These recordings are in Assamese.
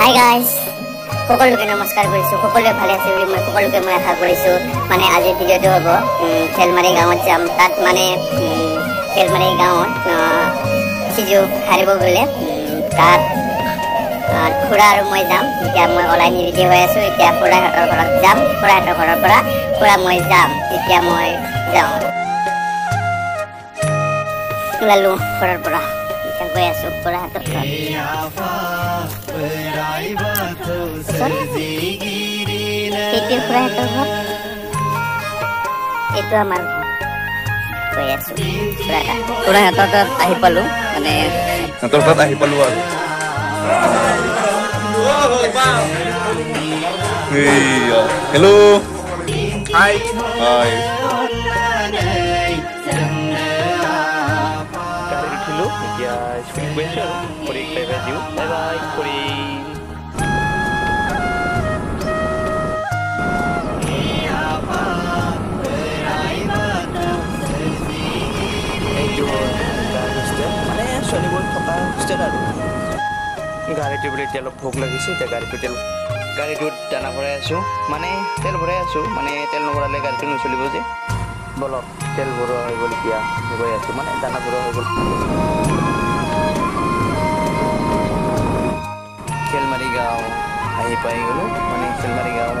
হাই গাইজ সকলোকে নমস্কাৰ কৰিছোঁ। সকলোৱে ভালে আছে বুলি মই সকলোকে মই আশা কৰিছোঁ। মানে আজিৰ ভিডিঅ'টো হ'ব খেলমাৰী গাঁৱত যাম। তাত মানে খেলমাৰী গাঁৱত সিজু হাৰিব গ'লে তাত খুৰা আৰু মই যাম। এতিয়া মই ওলাই নিৰিতি হৈ আছোঁ। এতিয়া খুৰাহঁতৰ ঘৰত যাম। খুৰাহঁতৰ ঘৰৰ পৰা খুৰা মই যাম। এতিয়া মই যাওঁ। ওলালোঁ ঘৰৰ পৰা। এতিয়া গৈ আছোঁ খুৰাহঁতৰ ঘৰত সেইটোৱে খুৰাহঁতৰ ঘৰ এইটো আমাৰ ঘৰ গৈ আছোঁ খুৰাহঁতৰ তাত আহি পালোঁ মানে সিহঁতৰ তাত আহি পালোঁ আৰু হেল্ল' হাই হাই মানে ছোৱালীবোৰ থকা হোষ্টেল আৰু গাড়ীটো বোলে এতিয়া অলপ ভোক লাগিছে এতিয়া গাড়ীটো তেল গাড়ীটোত দানা ভৰাই আছোঁ মানে তেল ভৰাই আছোঁ মানে তেল নভৰালে গাড়ীটো নচলিব যে বলক তেল ভৰোৱা হৈ গ'ল এতিয়া গৈ আছোঁ মানে দানা ভৰোৱা হৈ গ'ল আহি পাই গ'লোঁ মানে খেলমাৰী গাঁও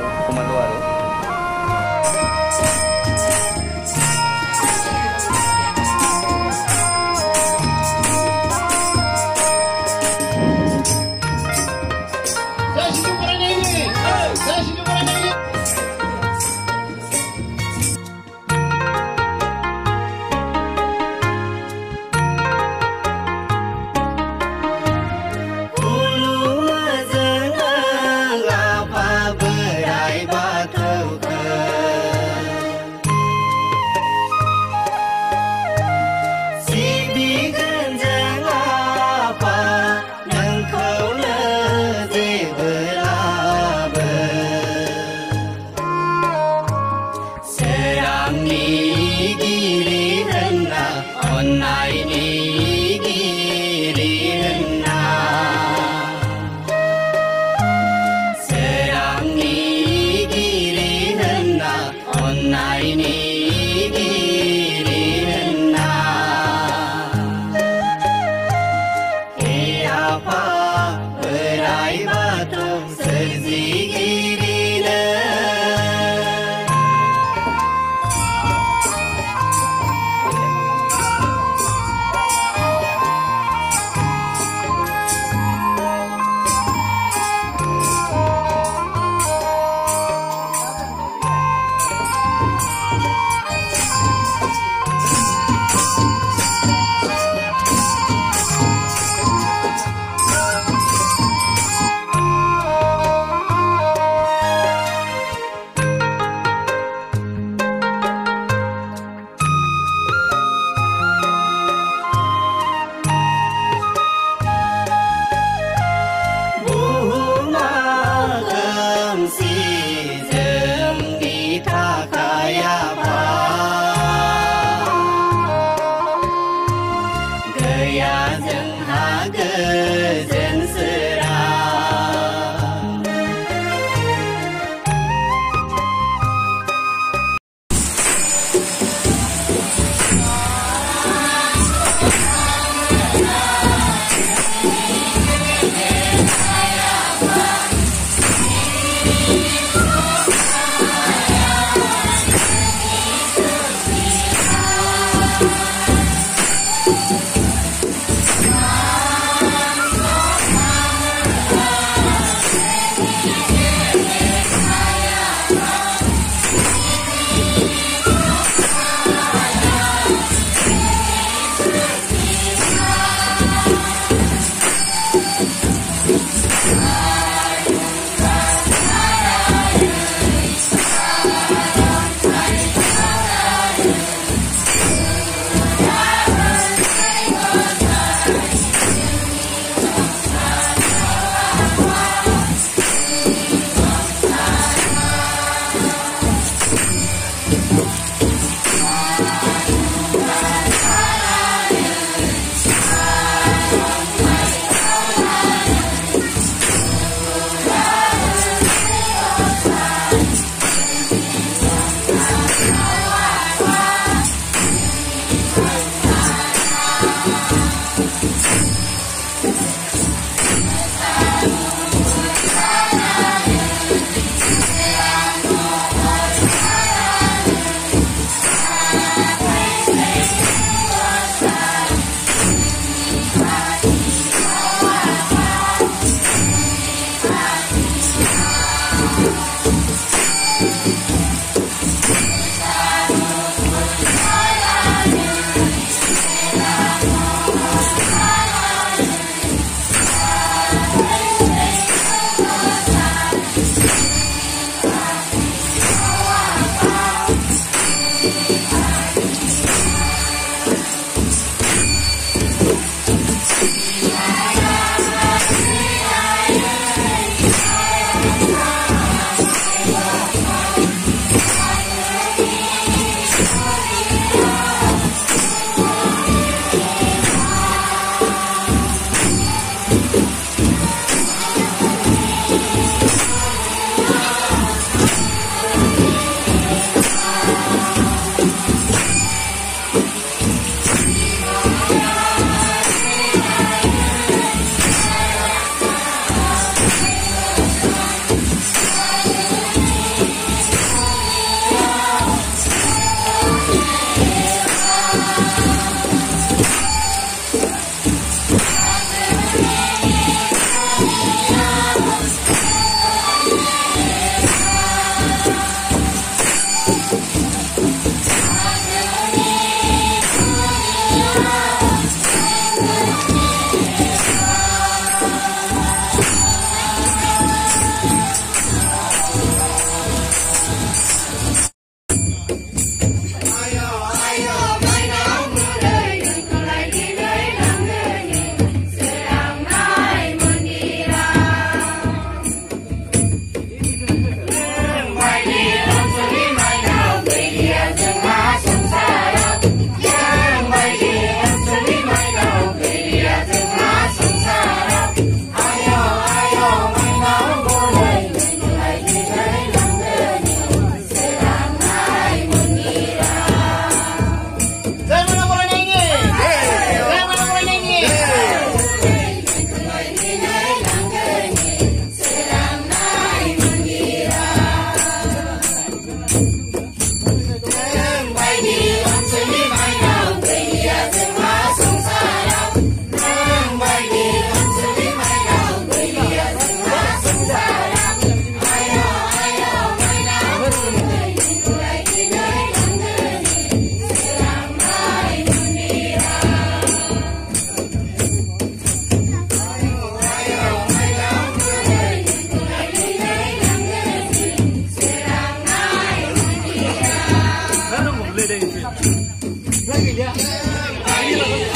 来给你了